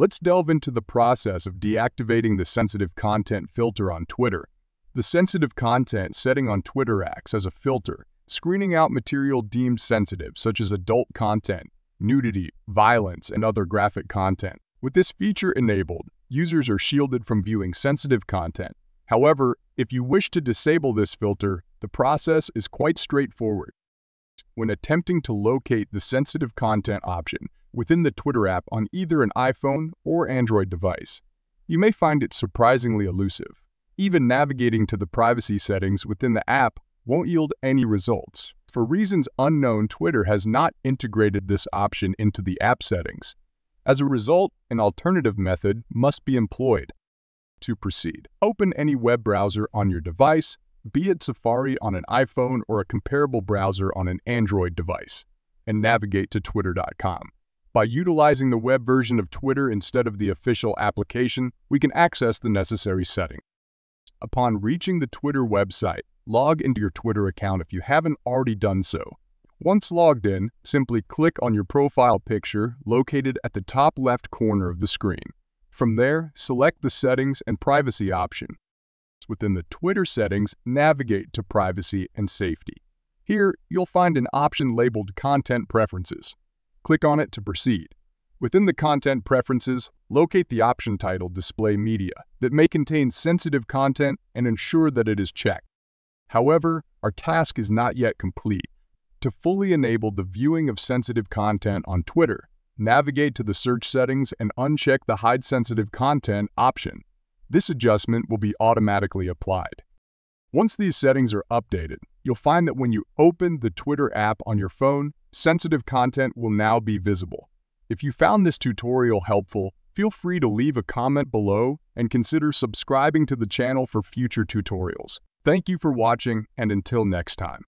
Let's delve into the process of deactivating the sensitive content filter on Twitter. The sensitive content setting on Twitter acts as a filter, screening out material deemed sensitive, such as adult content, nudity, violence, and other graphic content. With this feature enabled, users are shielded from viewing sensitive content. However, if you wish to disable this filter, the process is quite straightforward. When attempting to locate the sensitive content option within the Twitter app on either an iPhone or Android device, you may find it surprisingly elusive. Even navigating to the privacy settings within the app won't yield any results. For reasons unknown, Twitter has not integrated this option into the app settings. As a result, an alternative method must be employed. To proceed, open any web browser on your device, be it Safari on an iPhone or a comparable browser on an Android device, and navigate to twitter.com. By utilizing the web version of Twitter instead of the official application, we can access the necessary setting. Upon reaching the Twitter website, log into your Twitter account if you haven't already done so. Once logged in, simply click on your profile picture located at the top left corner of the screen. From there, select the Settings and Privacy option. Within the Twitter settings, navigate to Privacy and Safety. Here, you'll find an option labeled Content Preferences. Click on it to proceed. Within the Content Preferences, locate the option titled Display Media that may contain sensitive content and ensure that it is checked. However, our task is not yet complete. To fully enable the viewing of sensitive content on Twitter, navigate to the search settings and uncheck the Hide Sensitive Content option. This adjustment will be automatically applied. Once these settings are updated, you'll find that when you open the Twitter app on your phone, sensitive content will now be visible. If you found this tutorial helpful, feel free to leave a comment below and consider subscribing to the channel for future tutorials. Thank you for watching, and until next time.